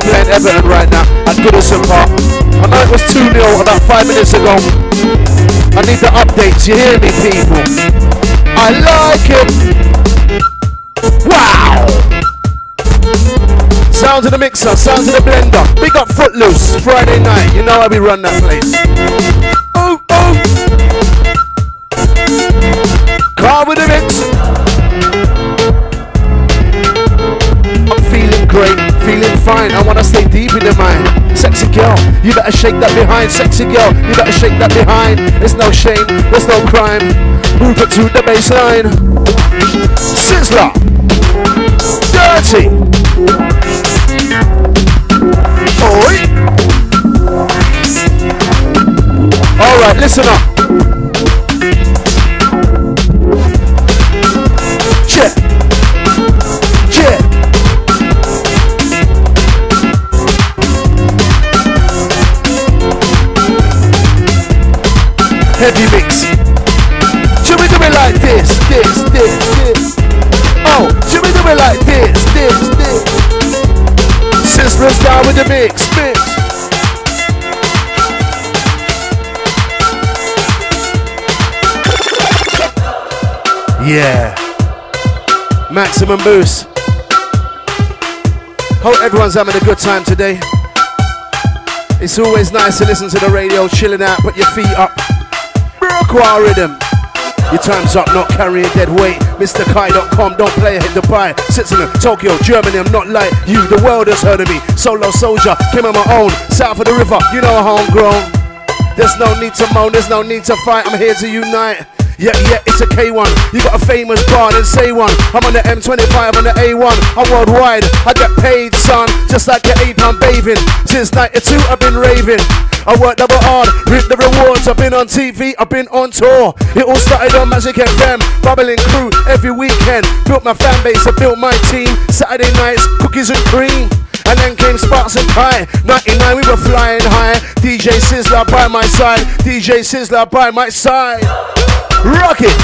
Playing Everton right now at Goodison Park. I know it was 2 0 about five minutes ago. I need the updates, you hear me, people? I like it. Wow! Sounds of the mixer, sounds of the blender. Big up Footloose, Friday night. You know how we run that place. Oh, oh! Car with the mix. I'm feeling great, feeling fine. I wanna stay deep in the mind. Sexy girl, you better shake that behind. Sexy girl, you better shake that behind. There's no shame, there's no crime. Move it to the baseline. Sizzla, dirty. Oi. All right, listen up. Heavy mix. Should we do it like this, this, this, this? Oh, should we do it like this, this, this? Sizzla's down with the mix, mix. Yeah. Maximum boost. Hope everyone's having a good time today. It's always nice to listen to the radio, chilling out, put your feet up. Burqua rhythm. Your time's up, not carrying dead weight. MrKai.com, don't play it, hit the pie. Switzerland, Tokyo, Germany, I'm not like you. The world has heard of me. Solo soldier, came on my own. South of the river, you know homegrown. There's no need to moan, there's no need to fight. I'm here to unite. Yeah, yeah, it's a K1. You got a famous bar, then say one. I'm on the M25 on the A1. I'm worldwide. I get paid, son, just like your eight pound bathing. Since 92, I've been raving. I work double hard, reap the rewards. I've been on TV, I've been on tour. It all started on Magic FM, bubbling crew every weekend. Built my fan base, I built my team. Saturday nights, cookies and cream. And then came Sparks and Kie. 99, we were flying high. DJ Sizzla by my side. DJ Sizzla by my side. Rock it.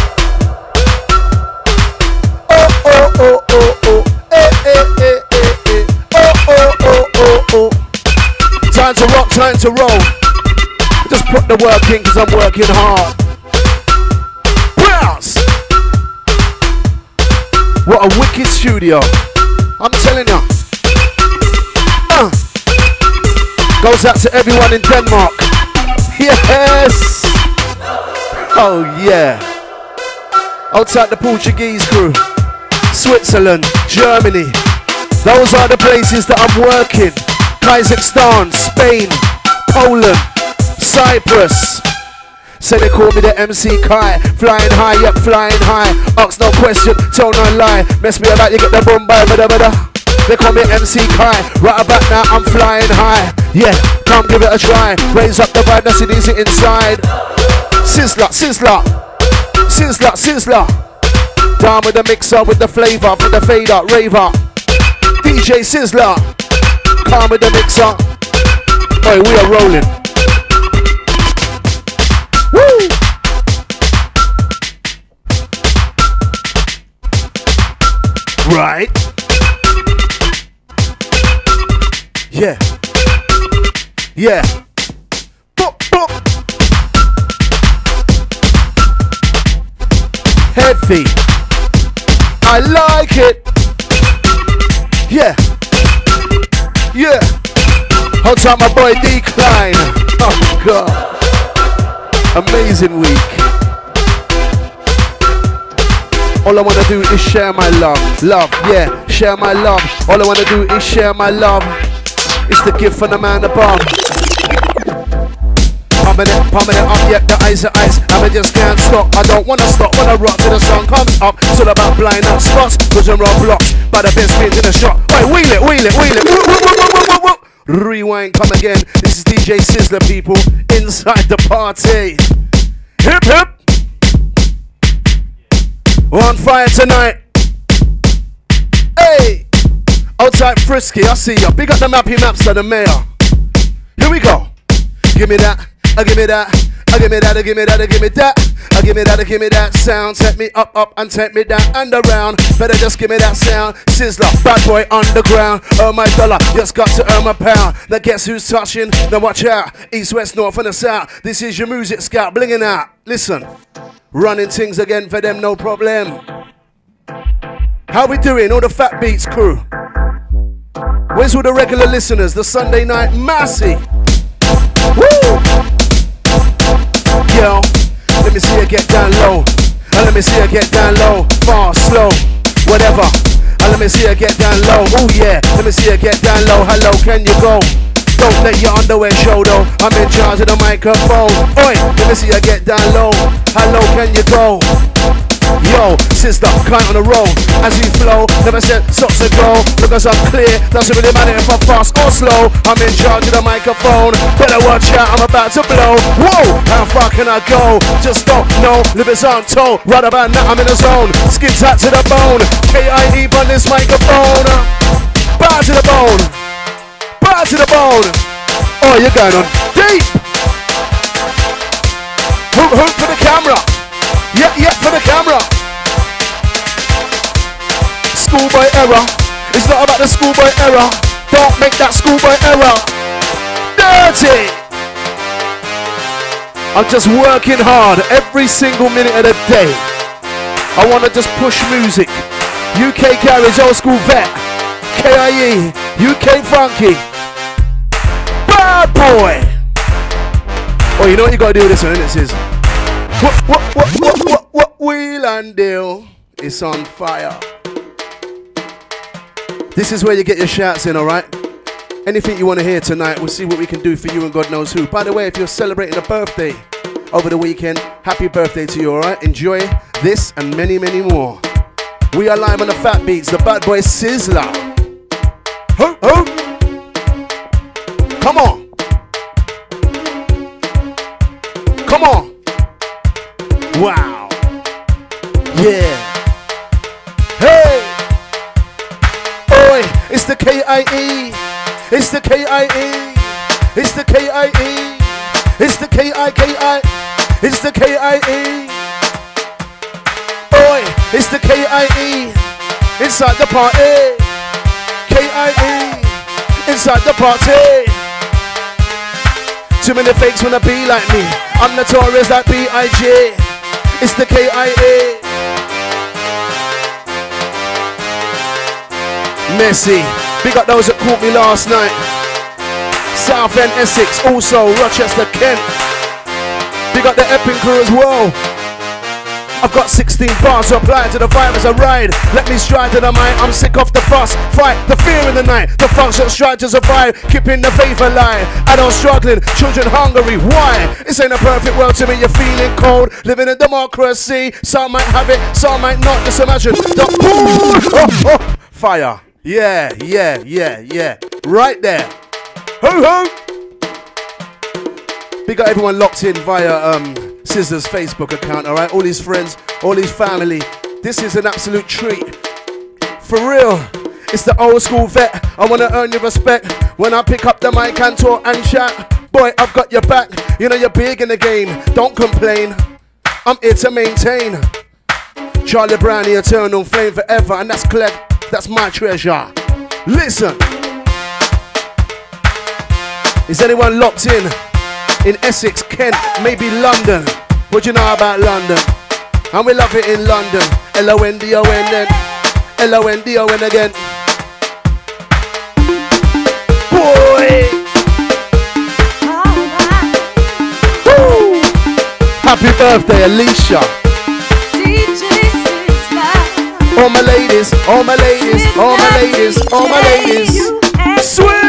Oh, oh, oh, oh, oh. Eh, eh, eh, eh, eh. Oh, oh, oh, oh, oh. Time to rock, time to roll. Just put the work in because I'm working hard. Bounce. What a wicked studio. I'm telling you. Uh. Goes out to everyone in Denmark. Yes. Oh yeah. Outside the Portuguese crew. Switzerland, Germany. Those are the places that I'm working. Kazakhstan, Spain, Poland, Cyprus. Say they call me the MC Kie, flying high, yep, flying high. Ask no question, tell no lie. Mess me about, you get the boom by, bada bada. They call me MC Kie, right about now I'm flying high. Yeah, come give it a try. Raise up the vibe, that's it easy inside. Sizzla, sizzla, sizzla, sizzla. Down with the mixer, with the flavor, for the fader, raver. DJ Sizzla, calm with the mixer. Hey, we are rolling. Woo! Right. Yeah. Yeah. Boop, boop. Heavy. I like it. Yeah. Yeah. Hold time, my boy Decline. Oh, God. Amazing week. All I wanna do is share my love. Love, yeah, share my love. All I wanna do is share my love. It's the gift from the man above. Pumping it up, yeah, the ice are ice. I just can't stop. I don't wanna stop when I rock till the sun comes up. It's all about blind out spots, pushing roadblocks. By the best spins in the shot. Wait, wheel it, wheel it, wheel it. Woo, woo, woo. Rewind, come again. This is DJ Sizzla, people, inside the party. Hip hip. We're on fire tonight. Hey, outside Frisky, I see ya. Big up the mappy maps of the mayor. Here we go. Give me that, uh, give me that, I give me that, I give me that, I give me that. I give me that, I give me that sound. Take me up, up, and take me down and around. Better just give me that sound. Sizzla, bad boy underground. Earn my dollar, just got to earn my pound. Now guess who's touching? Now watch out. East, west, north, and the south. This is your music scout blinging out. Listen, running things again for them, no problem. How we doing? All the Phat Beats crew. Where's all the regular listeners? The Sunday night Massey. Woo! Let me see you get down low. And let me see you get down low. Fast, slow, whatever. And let me see you get down low. Oh yeah, let me see you get down low. Hello, can you go? Don't let your underwear show though. I'm in charge of the microphone. Oi, let me see you get down low. Hello, can you go? Yo, sister, kite on the road as we flow. Never said socks ago because I'm clear. Doesn't really matter if I'm fast or slow. I'm in charge of the microphone. Better watch out, I'm about to blow. Whoa, how far can I go? Just don't know. Livers on toe. Right about now, I'm in the zone. Skin tight to the bone. K-I-E on this microphone. Uh, bow to the bone. Bow to the bone. Oh, you're going on deep. Hoop, hoop for the camera. Yeah, yeah, for the camera. Error. It's not about the schoolboy error. Don't make that schoolboy error. Dirty. I'm just working hard every single minute of the day. I want to just push music. UK Garage, old school vet. KIE, UK Funky. Bad boy. Oh, you know what you gotta do with this one, It is. What, what, what, what, what, what, wheel and deal is on fire. This is where you get your shouts in, alright? Anything you want to hear tonight, we'll see what we can do for you and God knows who. By the way, if you're celebrating a birthday over the weekend, happy birthday to you, alright? Enjoy this and many, many more. We are live on the Phat Beats, the bad boy Sizzla. Ho, ho. Come on. Come on. Wow. Yeah. It's the K-I-E. It's the K-I-E. It's the K-I-E. It's the K-I-K-I. It's the K-I-E. Oi, it's the K-I-E. Inside the party. K-I-E. Inside the party. Too many fakes wanna be like me. I'm notorious like B.I.G. It's the K-I-A. Messi. Big up those that caught me last night. Southend Essex, also Rochester, Kent. Big up the Epping crew as well. I've got 16 bars to apply to the vibe as I ride. Let me stride to the mic. I'm sick of the fuss. Fight the fear in the night. The function stride to survive. Keeping the faith alive. Adults struggling, children hungry. Why? This ain't a perfect world to me. You're feeling cold. Living in democracy. Some might have it, some might not. Just imagine the oh, oh, fire. Yeah, yeah, yeah, yeah. Right there. Ho ho. We got everyone locked in via um Sizzla's Facebook account, alright? All his friends, all his family. This is an absolute treat. For real. It's the old school vet. I wanna earn your respect. When I pick up the mic and talk and chat. Boy, I've got your back. You know you're big in the game. Don't complain. I'm here to maintain. Charlie Brown, the eternal flame forever, and that's Clegg. That's my treasure. Listen. Is anyone locked in? In Essex, Kent, maybe London. What you know about London? And we love it in London. L-O-N-D-O-N then. L-O-N-D-O-N again. Boy! Woo! Happy birthday, Alicia all my ladies, all my ladies, all my ladies, all my ladies. Swim.